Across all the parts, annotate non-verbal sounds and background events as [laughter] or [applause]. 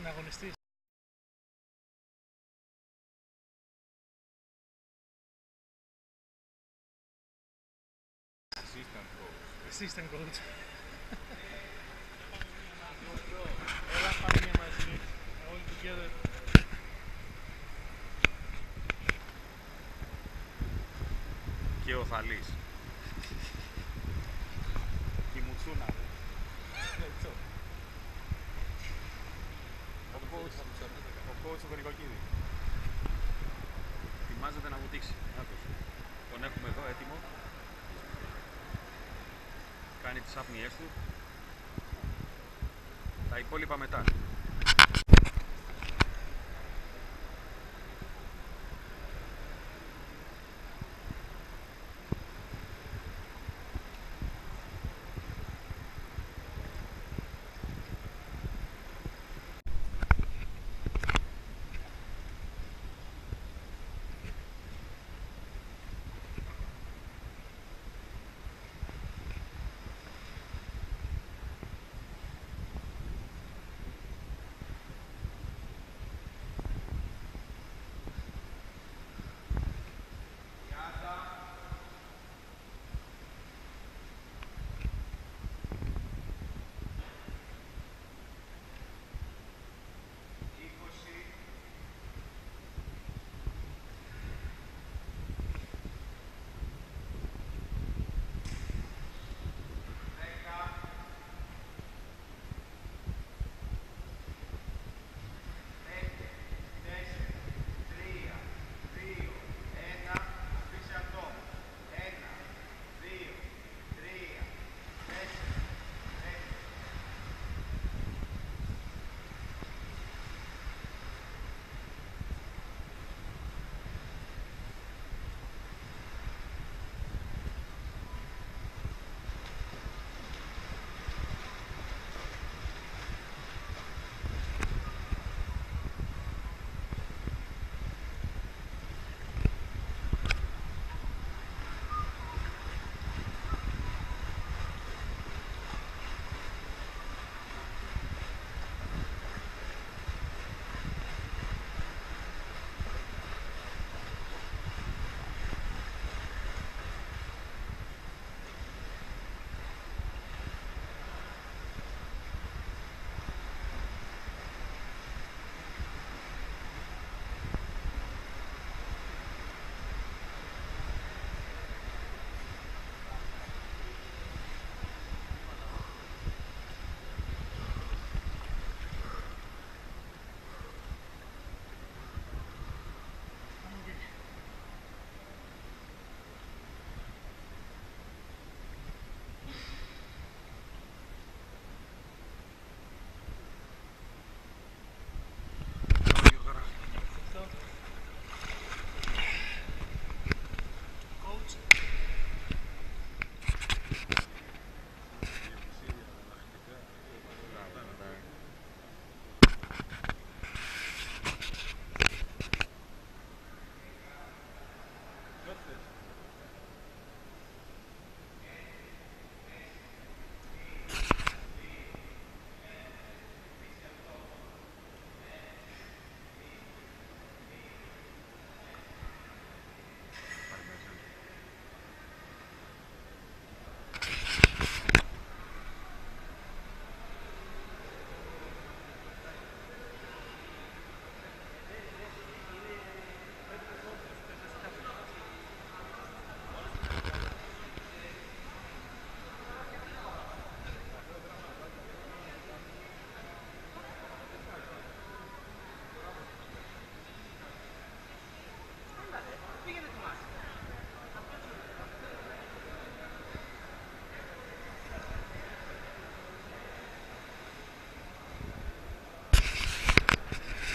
συναγωνιστής. Assistant coach. Assistant coach. Έλα πάμε μια μαζί. All together. Και ο Θαλής. [laughs] Και η Μουτσούνα. Ο coach, ο coach του Νοικοκύρη. Ετοιμάζεται να βουτήξει. Άκουσε. Τον έχουμε εδώ έτοιμο. Κάνει τις άπνιές του. Τα υπόλοιπα μετά.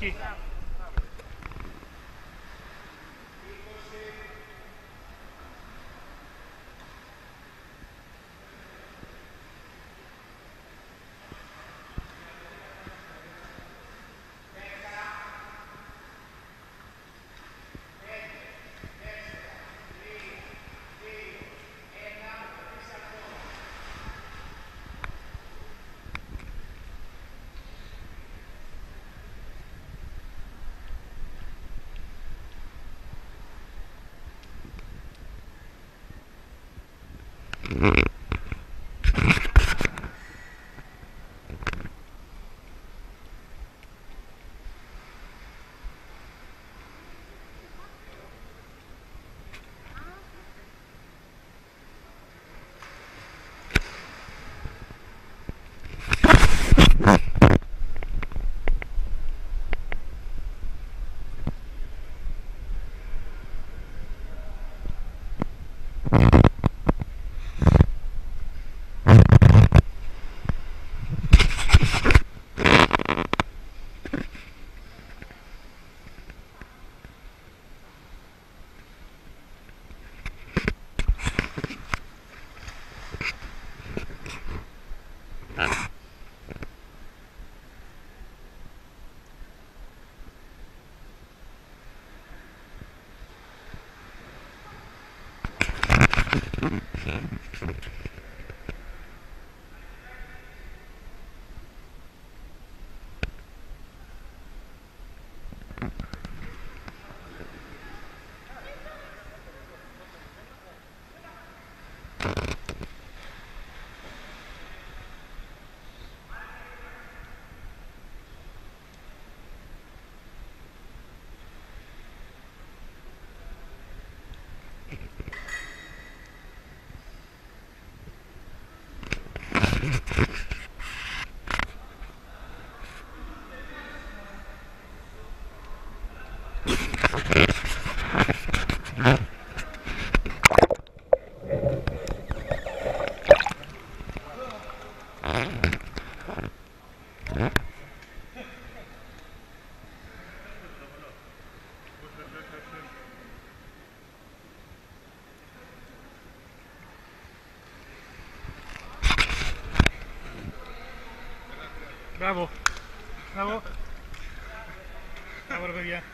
50. Mm-hmm. Bravo. Bravo. Bravo, Rubia.